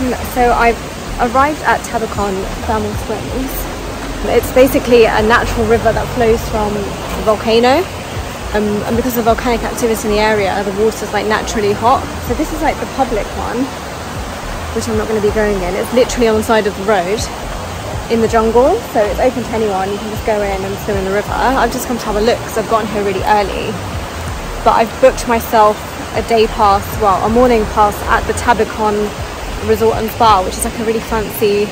Um, so I've arrived at Tabacon Thermal Springs. It's basically a natural river that flows from a volcano. Um, and because of volcanic activity in the area, the water's like naturally hot. So this is like the public one, which I'm not going to be going in. It's literally on the side of the road in the jungle, so it's open to anyone. You can just go in and swim in the river. I've just come to have a look because I've gotten here really early. But I've booked myself a day pass, well, a morning pass at the Tabacon Resort and Spa, which is like a really fancy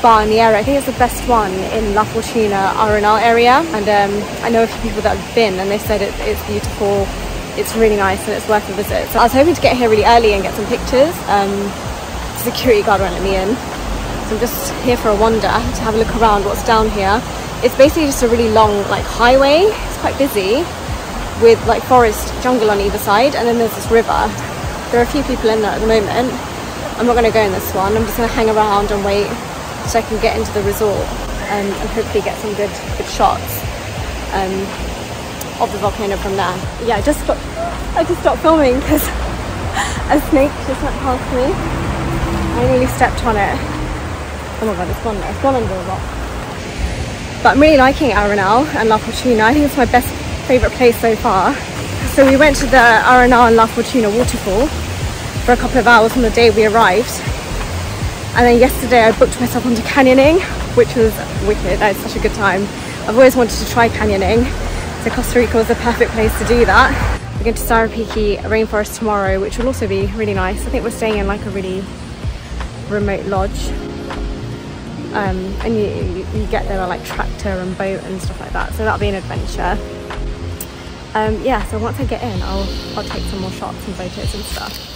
spa in the area. I think it's the best one in La Fortuna Arenal area. And um, I know a few people that have been and they said it, it's beautiful, it's really nice and it's worth a visit. So I was hoping to get here really early and get some pictures. Um, security guard won't let me in. So I'm just here for a wander to have a look around what's down here. It's basically just a really long like highway. It's quite busy with like forest jungle on either side and then there's this river. There are a few people in there at the moment. I'm not going to go in this one. I'm just going to hang around and wait so I can get into the resort um, and hopefully get some good good shots um, of the volcano from there. Yeah, I just stopped, I just stopped filming because a snake just went past me. I nearly stepped on it. Oh my god, it's gone It's gone under a rock. But I'm really liking Arenal and La Fortuna. I think it's my best favourite place so far. So we went to the Arenal and La Fortuna waterfall for a couple of hours on the day we arrived. And then yesterday I booked myself onto canyoning, which was wicked. I had such a good time. I've always wanted to try canyoning. So Costa Rica was the perfect place to do that. We're going to Sarapiqui Rainforest tomorrow, which will also be really nice. I think we're staying in like a really remote lodge um, and you, you, get there like tractor and boat and stuff like that so that'll be an adventure um, yeah so once I get in I'll, I'll take some more shots and photos and stuff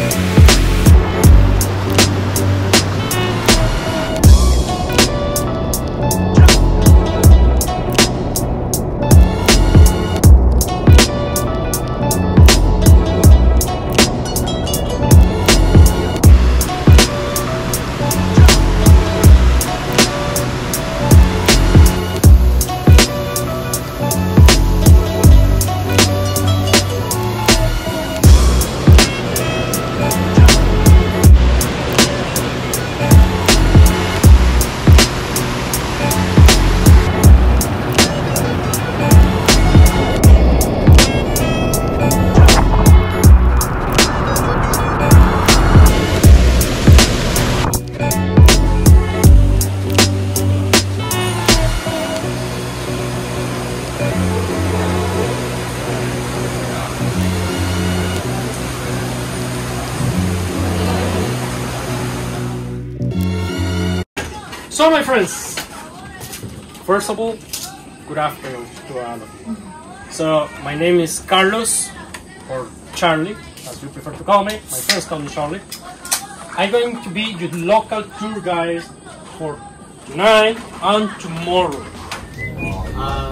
So friends, first of all, good afternoon to all of you. So my name is Carlos, or Charlie, as you prefer to call me. My friends call me Charlie. I'm going to be your local tour guide for tonight and tomorrow. Uh,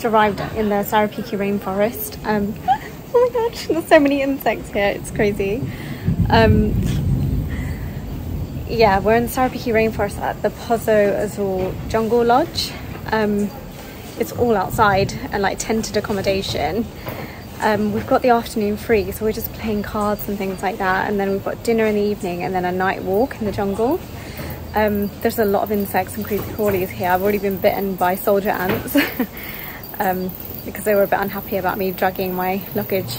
just arrived in the Sarapiqui rainforest. Um, oh my gosh, there's so many insects here, it's crazy. Um, yeah, we're in the Sarapiqui rainforest at the Pozo Azul Jungle Lodge. Um, it's all outside and like tented accommodation. Um, we've got the afternoon free, so we're just playing cards and things like that. And then we've got dinner in the evening and then a night walk in the jungle. Um, there's a lot of insects and creepy crawlies here. I've already been bitten by soldier ants um, because they were a bit unhappy about me dragging my luggage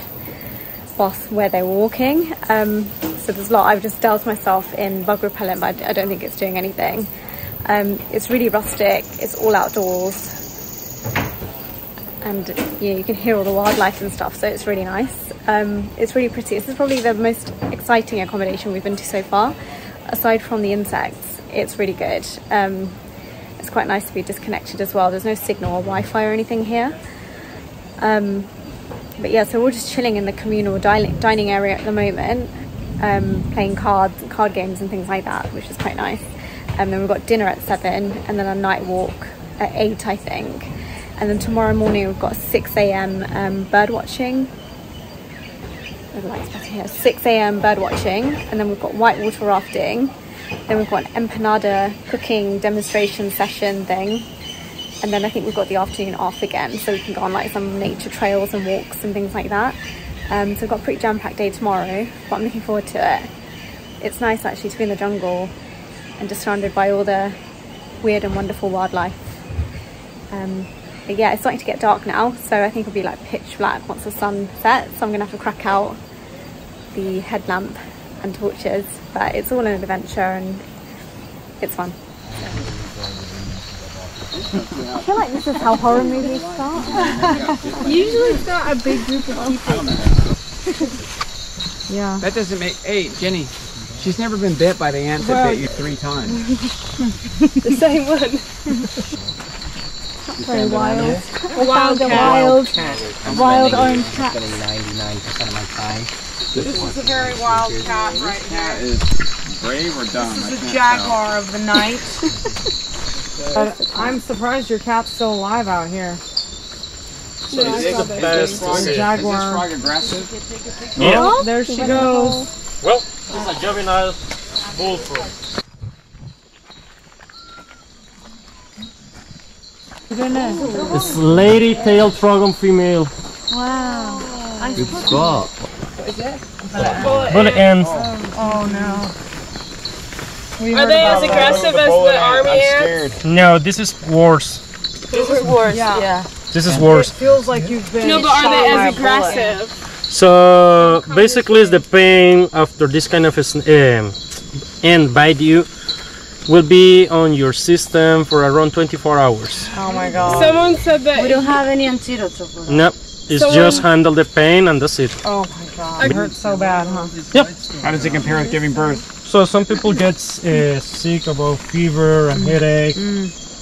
across where they were walking. Um, so there's a lot. I've just doused myself in bug repellent, but I, don't think it's doing anything. Um, it's really rustic. It's all outdoors, and know, you can hear all the wildlife and stuff. So it's really nice. Um, it's really pretty. This is probably the most exciting accommodation we've been to so far. Aside from the insects, it's really good. Um, quite nice to be disconnected as well. There's no signal or Wi-Fi or anything here. Um, but yeah, so we're all just chilling in the communal dining, area at the moment, um, playing cards, card games and things like that, which is quite nice. And then we've got dinner at seven, and then a night walk at eight, I think. And then tomorrow morning we've got 6 a.m. Um, bird watching. The lights better here. 6 a.m. bird watching, and then we've got whitewater rafting. Then we've got an empanada cooking demonstration session thing. And then I think we've got the afternoon off again so we can go on like some nature trails and walks and things like that. Um, so we've got a pretty jam-packed day tomorrow but I'm looking forward to it. It's nice actually to be in the jungle and just surrounded by all the weird and wonderful wildlife. Um, but yeah it's starting to get dark now so I think it'll be like pitch black once the sun sets. So I'm gonna have to crack out the headlamp and torches but it's all an adventure and it's fun I feel like this is how horror movies start. Usually it's not a big group of people. Yeah. That doesn't make. Hey, Jenny, she's never been bit by the ant that bit you three times. The same one. Very wild. A wild Found a cat. wild, wild orange cat. Spending 99% of my time. This is a very wild cat right Cat here. is brave or dumb. This I is can't a jaguar of the night. But I'm surprised your cat's still alive out here. tell. Is this, the best is this is this Jaguar. frog aggressive? Yeah. There she goes. Well, this is a juvenile bullfrog. It's lady-tailed frog female. Wow. Good spot. Bullet ants. Oh no. We Are they as that. aggressive as the army ants? No, this is worse. This is worse. Yeah. Yeah. This is It worse. feels like you've been. No, but are they as aggressive? So basically, is the pain after this kind of um, end bite you will be on your system for around 24 hours. Oh my god. Someone said that. We don't have any antidotes for No, it's So just handle the pain and that's it. Oh my god. It hurts so bad, huh? Yep. How does it compare with giving birth? So some people get uh, sick about fever and headache.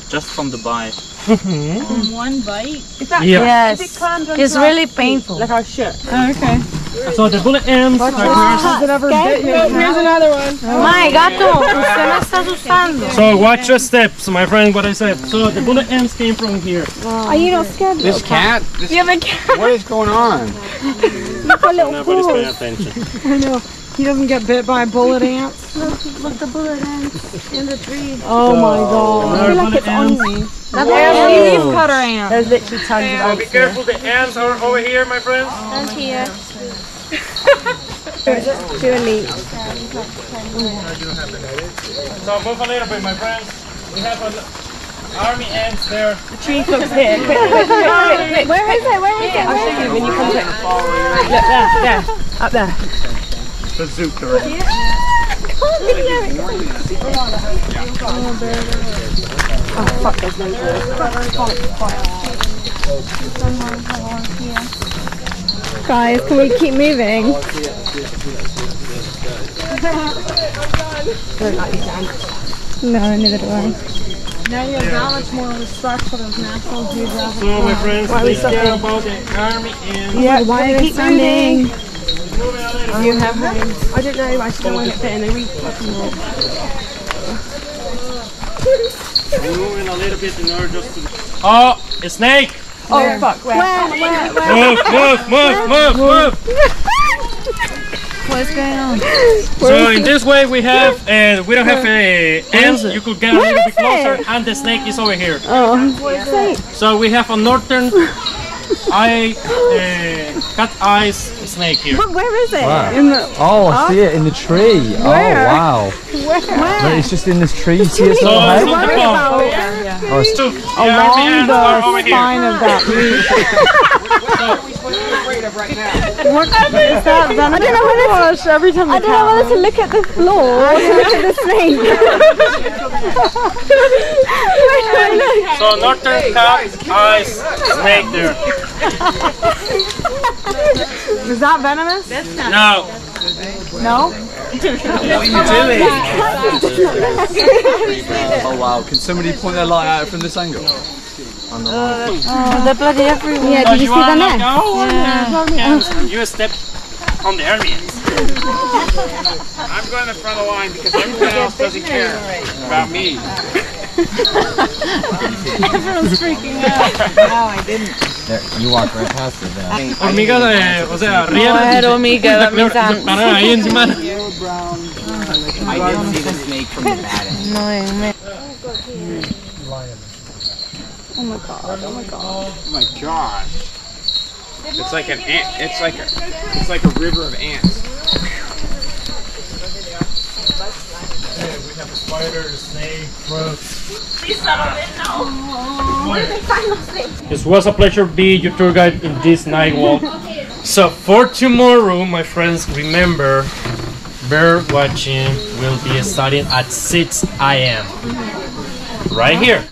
Just from the bite. one bite. Is Yeah. Yes. It's really painful. Like our shit. Oh, okay. So the bullet ants are here. Has it ever bit you? Oh, here's another one. Oh my gato, usted me está asustando. So watch your steps, my friend. What I said. So the bullet ants came from here. Are you not scared? This cat? This, You have a cat. what is going on? Nobody's paying attention. I know. He doesn't get bit by bullet ants. Look, look the bullet ants in the tree. Oh my god. I feel like it's on me. That's a leaf cutter ant. There's literally tons oh, of So be careful. The ants are over here, my friends. And here. A leap. So move a little bit, my friends. We have an army ants there. Tree comes here. Where is it? Where is it? I'll show you when you come to it. Look there, there, up there. Bazooka. Guys, can we keep moving? No, neither do I. Now you have that much more respect for those National Geographic. So my friends, take care about the army ants. Yeah, Why are they standing? Moving a little. You have hands. I don't know. I still want to fit in. They really fucking roll. Moving a little bit in order just to. Oh, a snake! Oh fuck! Where? Where? Where? Where? Move, move, move, move, move! What's going on? So in this way we have, uh, we don't have uh, ants. You could get a little bit closer, and the snake is over here. Oh, So we have a northern eye, uh, cat eyes snake here. where is it? Oh, I see it in the tree. Oh, wow. Where? It's just in this tree. You see its So little it's head? on the palm. Oh, oh, it's So, the Along ants are over the here. spine of that leaf. of right now. Is that venomous? I don't know whether to, Gosh, every time I don't know whether to look at the floor or to look at the snake. Where do look? So northern cat eyes snake there. Is that venomous? No. No. What are you doing? oh wow! Can somebody point their light out from this angle? Uh, oh, they're bloody everywhere. Yeah, did you see the wanna nest? go? You step on the aliens. I'm going in the front of the line because everyone else doesn't care about me. You walk right past it then. Hormigas, eh, o sea, Mujer hormiga, that means ants. Paran ahí encima. I didn't see the snake from the bad end. No, man. Oh my god, oh my god. Oh my god. It's like an ant. It's like a. It's like a river of ants. Spider, a snake, roots. Please settle It was a pleasure to be your tour guide in this night walk. So for tomorrow, my friends, remember bear watching will be starting at 6 a.m. Right here.